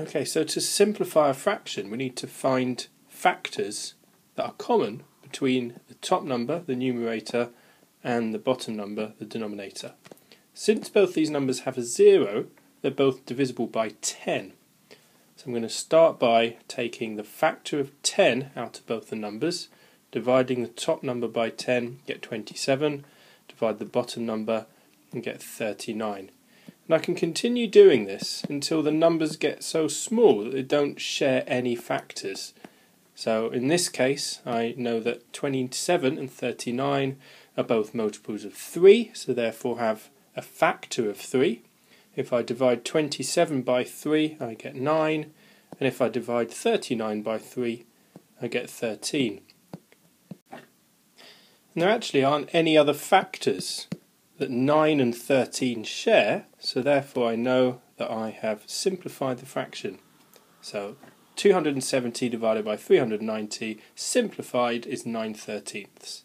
Okay, so to simplify a fraction, we need to find factors that are common between the top number, the numerator, and the bottom number, the denominator. Since both these numbers have a zero, they're both divisible by 10. So I'm going to start by taking the factor of 10 out of both the numbers, dividing the top number by 10, get 27, divide the bottom number, and get 39. And I can continue doing this until the numbers get so small that they don't share any factors. So in this case, I know that 27 and 39 are both multiples of 3, so therefore have a factor of 3. If I divide 27 by 3, I get 9, and if I divide 39 by 3, I get 13. And there actually aren't any other factors that 9 and 13 share, so therefore I know that I have simplified the fraction. So 270 divided by 390 simplified is 9 thirteenths.